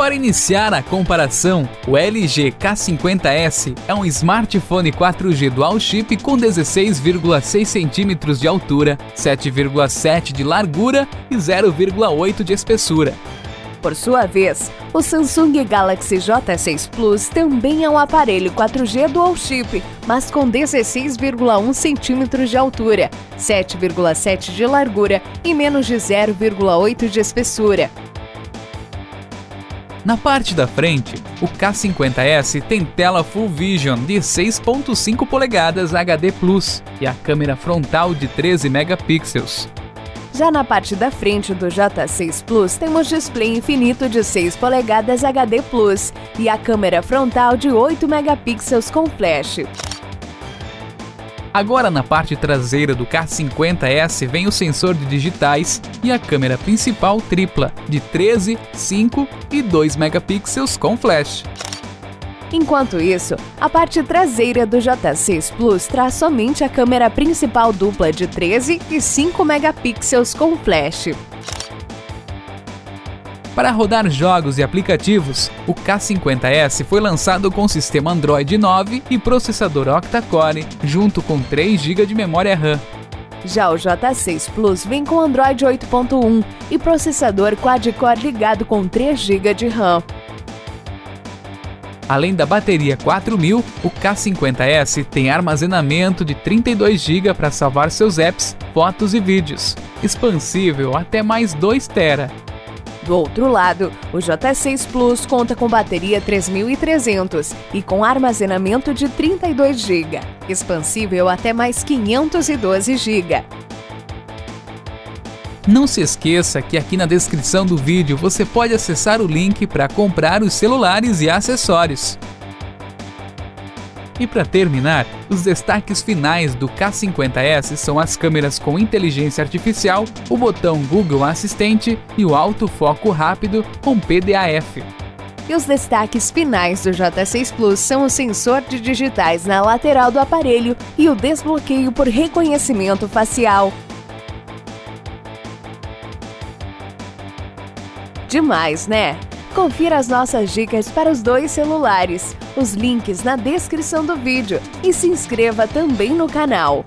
Para iniciar a comparação, o LG K50S é um smartphone 4G dual chip com 16,6 centímetros de altura, 7,7 de largura e 0,8 de espessura. Por sua vez, o Samsung Galaxy J6 Plus também é um aparelho 4G dual chip, mas com 16,1 centímetros de altura, 7,7 de largura e menos de 0,8 de espessura. Na parte da frente, o K50S tem tela Full Vision de 6.5 polegadas HD e a câmera frontal de 13 megapixels. Já na parte da frente do J6 Plus temos display infinito de 6 polegadas HD e a câmera frontal de 8 megapixels com flash. Agora na parte traseira do K50S vem o sensor de digitais e a câmera principal tripla de 13, 5 e 2 megapixels com flash. Enquanto isso, a parte traseira do J6 Plus traz somente a câmera principal dupla de 13 e 5 megapixels com flash. Para rodar jogos e aplicativos, o K50S foi lançado com sistema Android 9 e processador octa-core, junto com 3 GB de memória RAM. Já o J6 Plus vem com Android 8.1 e processador quad-core ligado com 3 GB de RAM. Além da bateria 4000, o K50S tem armazenamento de 32 GB para salvar seus apps, fotos e vídeos, expansível até mais 2 TB do outro lado, o J6 Plus conta com bateria 3300 e com armazenamento de 32 GB, expansível até mais 512 GB. Não se esqueça que aqui na descrição do vídeo você pode acessar o link para comprar os celulares e acessórios. E para terminar, os destaques finais do K50S são as câmeras com inteligência artificial, o botão Google Assistente e o autofoco rápido com PDAF. E os destaques finais do J6 Plus são o sensor de digitais na lateral do aparelho e o desbloqueio por reconhecimento facial. Demais, né? Confira as nossas dicas para os dois celulares, os links na descrição do vídeo e se inscreva também no canal.